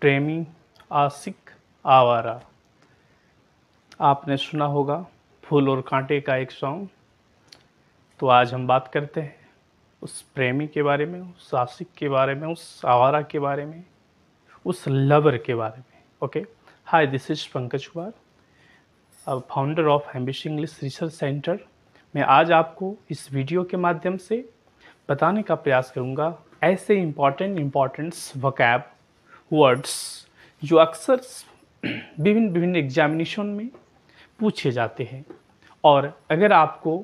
प्रेमी आशिक आवारा। आपने सुना होगा फूल और कांटे का एक सॉन्ग तो आज हम बात करते हैं उस प्रेमी के बारे में, उस आशिक के बारे में, उस आवारा के बारे में, उस लवर के बारे में okay hi this is Pankaj Kumar founder of Ambish English Research Centre मैं आज आपको इस वीडियो के माध्यम से बताने का प्रयास करूँगा ऐसे इंपॉर्टेंट इम्पॉर्टेंट्स वकैब वर्ड्स जो अक्सर विभिन्न विभिन्न एग्जामिनेशन में पूछे जाते हैं। और अगर आपको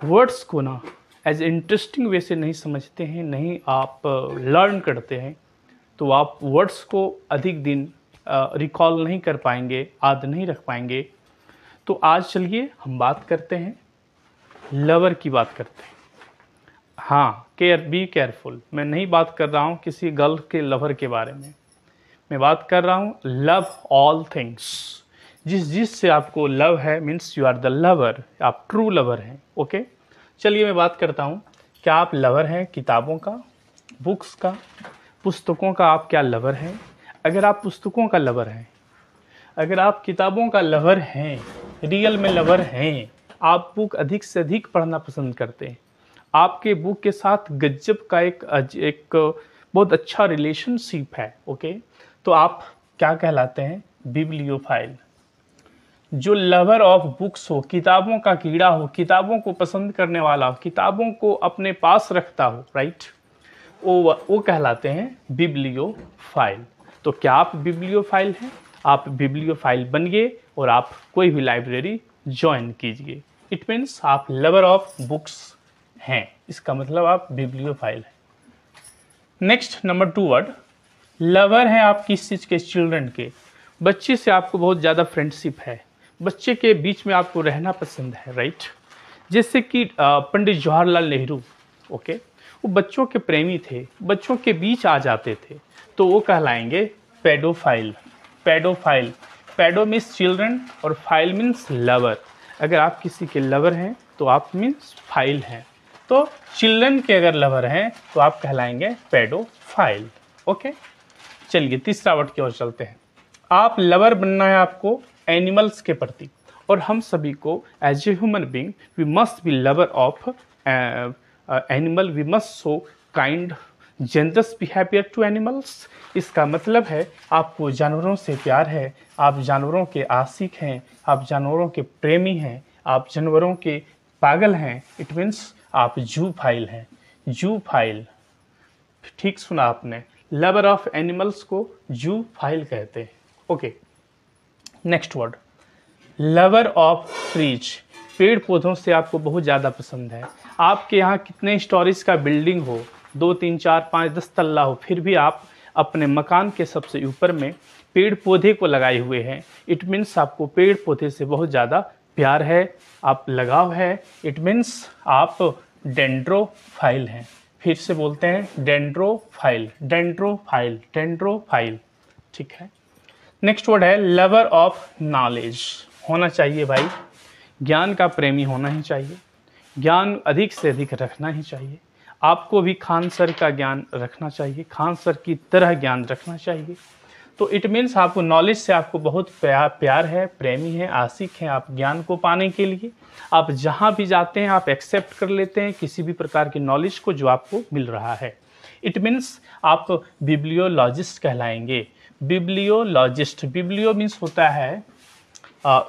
वर्ड्स को ना एज इंटरेस्टिंग वे से नहीं समझते हैं, नहीं आप लर्न करते हैं तो आप वर्ड्स को अधिक दिन रिकॉल नहीं कर पाएँगे, याद नहीं रख पाएँगे। तो आज चलिए हम बात करते हैं लवर की बात करते हैं। हाँ केयर बी केयरफुल मैं नहीं बात कर रहा हूँ किसी गर्ल के लवर के बारे में। मैं बात कर रहा हूँ लव ऑल थिंग्स जिस जिस से आपको लव है means you are the lover आप ट्रू लवर हैं ओके चलिए मैं बात करता हूँ, क्या आप लवर हैं किताबों का बुक्स का, पुस्तकों का आप क्या लवर हैं? अगर आप पुस्तकों का लवर हैं, अगर आप किताबों का लवर हैं रियल में लवर हैं, आप बुक अधिक से अधिक पढ़ना पसंद करते हैं। आपके बुक के साथ गज्जब का एक एक बहुत अच्छा रिलेशनशिप है ओके तो आप क्या कहलाते हैं? बिब्लियोफाइल। जो लवर ऑफ़ बुक्स हो, किताबों का कीड़ा हो, किताबों को पसंद करने वाला हो, किताबों को अपने पास रखता हो राइट वो वो कहलाते हैं बिब्लियो फ़ाइल तो क्या आप बिब्लियो फ़ाइल हैं? आप बिब्लियो फ़ाइल बनिए और आप कोई भी लाइब्रेरी ज्वाइन कीजिए। इट मीन्स आप लवर ऑफ़ बुक्स हैं। इसका मतलब आप बिब्लियो फ़ाइल हैं। Next number two word lover हैं आप किस चीज़ के? चिल्ड्रन के। बच्चे से आपको बहुत ज़्यादा फ्रेंडशिप है। बच्चे के बीच में आपको रहना पसंद है राइट जैसे कि पंडित जवाहरलाल नेहरू ओके वो बच्चों के प्रेमी थे, बच्चों के बीच आ जाते थे। तो वो कहलाएँगे paedophile. Paedophile. Paedo means children और फ़ाइल मीन्स लवर अगर आप किसी के लवर हैं तो आप मीन्स फ़ाइल हैं। तो चिल्ड्रन के अगर लवर हैं तो आप कहलाएँगे पेडोफाइल ओके चलिए तीसरा वर्ड की ओर चलते हैं। आप लवर बनना है आपको एनिमल्स के प्रति। और हम सभी को as a human being we must be lover of animal we must so kind gentle behaviour to animals इसका मतलब है, आपको जानवरों से प्यार है, आप जानवरों के आशिक हैं, आप जानवरों के प्रेमी हैं, आप जानवरों के पागल हैं। इट मीन्स आप जू फ़ाइल हैं। जू फ़ाइल ठीक सुना आपने। लवर ऑफ़ एनिमल्स को जू फ़ाइल कहते हैं। Okay, next word. Lover of trees पेड़ पौधों से आपको बहुत ज़्यादा पसंद है। आपके यहाँ कितने स्टोरीज का बिल्डिंग हो, दो, तीन, चार, पाँच, दस तल्ला हो, फिर भी आप अपने मकान के सबसे ऊपर में पेड़ पौधे को लगाए हुए हैं। इट मीन्स आपको पेड़ पौधे से बहुत ज़्यादा प्यार है, आप लगाव है। इट मीन्स आप डेंड्रो फ़ाइल हैं। फिर से बोलते हैं dendrophile dendrophile dendrophile ठीक है? नेक्स्ट वर्ड है लवर ऑफ़ नॉलेज होना चाहिए भाई, ज्ञान का प्रेमी होना ही चाहिए, ज्ञान अधिक से अधिक रखना ही चाहिए। आपको भी खान सर का ज्ञान रखना चाहिए, खान सर की तरह ज्ञान रखना चाहिए। तो इट मीन्स आपको नॉलेज से आपको बहुत प्यार प्यार है, प्रेमी है, आशिक हैं आप ज्ञान को पाने के लिए। आप जहाँ भी जाते हैं, आप एक्सेप्ट कर लेते हैं किसी भी प्रकार की नॉलेज को जो आपको मिल रहा है। इट मीन्स आप बिब्लियोलॉजिस्ट कहलाएँगे। बिब्लियोलॉजिस्ट बिब्लियो मीन्स होता है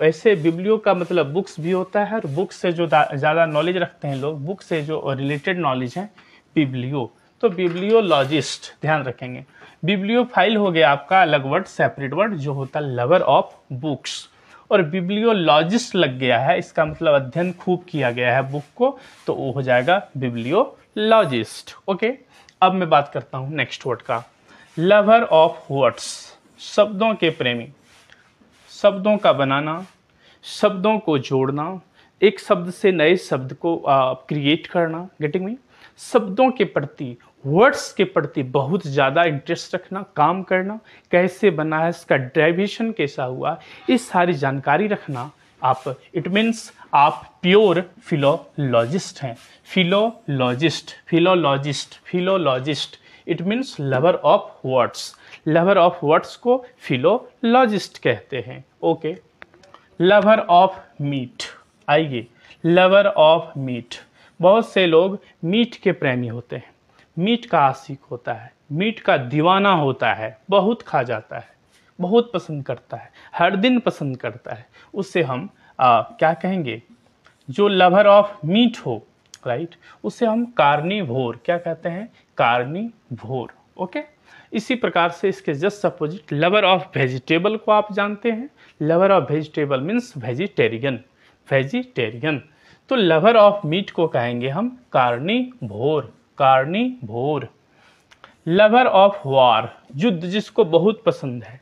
ऐसे बिब्लियो का मतलब बुक्स भी होता है और बुक से जो ज़्यादा नॉलेज रखते हैं लोग बुक से जो रिलेटेड नॉलेज है बिब्लियो तो बिब्लियोलॉजिस्ट ध्यान रखेंगे। बिब्लियो फ़ाइल हो गया आपका अलग वर्ड सेपरेट वर्ड जो होता है लवर ऑफ़ बुक्स और बिब्लियोलॉजिस्ट लग गया है, इसका मतलब अध्ययन खूब किया गया है बुक को तो वो हो जाएगा बिब्लियोलॉजिस्ट ओके अब मैं बात करता हूँ नेक्स्ट वर्ड का। लवर ऑफ़ वर्ड्स शब्दों के प्रेमी। शब्दों का बनाना, शब्दों को जोड़ना, एक शब्द से नए शब्द को क्रिएट करना। गेटिंग मी शब्दों के प्रति वर्ड्स के प्रति बहुत ज़्यादा इंटरेस्ट रखना, काम करना, कैसे बना है, इसका ड्राइवेशन कैसा हुआ इस सारी जानकारी रखना। आप इट मीन्स आप प्योर फिलोलॉजिस्ट हैं। Philologist philologist philologist it means lover of words lover of words को फिलोलॉजिस्ट कहते हैं। ओके लवर ऑफ़ मीट आइए। लवर ऑफ़ मीट बहुत से लोग मीट के प्रेमी होते हैं। मीट का आशिक होता है मीट का दीवाना होता है बहुत खा जाता है बहुत पसंद करता है हर दिन पसंद करता है। उससे हम आ, क्या कहेंगे? जो लवर ऑफ़ मीट हो राइट उसे हम कार्निवोर क्या कहते हैं? Carnivore okay? इसी प्रकार से इसके just opposite lover of vegetable को आप जानते हैं। Lover of vegetable means vegetarian vegetarian तो लवर ऑफ़ मीट को कहेंगे हम carnivore carnivore lover of war युद्ध जिसको बहुत पसंद है।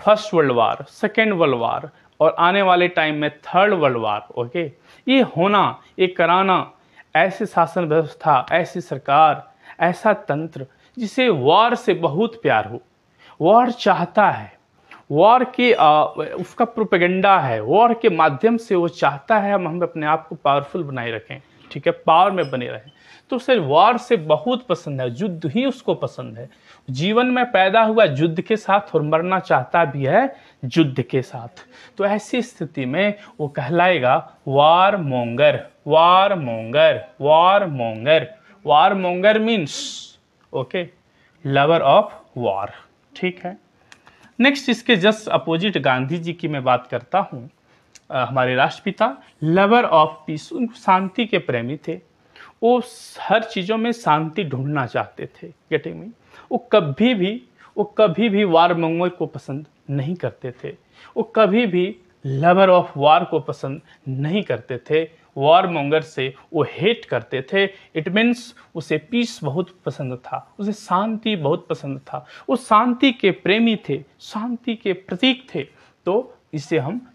First world war second world war और आने वाले टाइम में थर्ड वर्ल्ड वार ओके ये होना ये कराना ऐसे शासन व्यवस्था ऐसी सरकार ऐसा तंत्र जिसे वार से बहुत प्यार हो। वार चाहता है। वॉर के आ, उसका प्रोपेगेंडा है। वॉर के माध्यम से वो चाहता है हम हम अपने आप को पावरफुल बनाए रखें। ठीक है पावर में बने रहें। तो उसे वॉर से बहुत पसंद है, युद्ध ही उसको पसंद है। जीवन में पैदा हुआ युद्ध के साथ और मरना चाहता भी है युद्ध के साथ। तो ऐसी स्थिति में वो कहलाएगा warmonger warmonger warmonger. Warmonger means okay lover of war ठीक है? नेक्स्ट इसके जस्ट अपोजिट गांधी जी की मैं बात करता हूँ। हमारे राष्ट्रपिता लवर ऑफ़ पीस उनको शांति के प्रेमी थे। वो हर चीज़ों में शांति ढूंढना चाहते थे गेटिंग में वो कभी भी, वो कभी भी वार मंगल को पसंद नहीं करते थे। वो कभी भी लवर ऑफ़ वार को पसंद नहीं करते थे। वार मोंगर से वो हेट करते थे। इट मीन्स उसे पीस बहुत पसंद था। उसे शांति बहुत पसंद था। वो शांति के प्रेमी थे, शांति के प्रतीक थे। तो इसे हम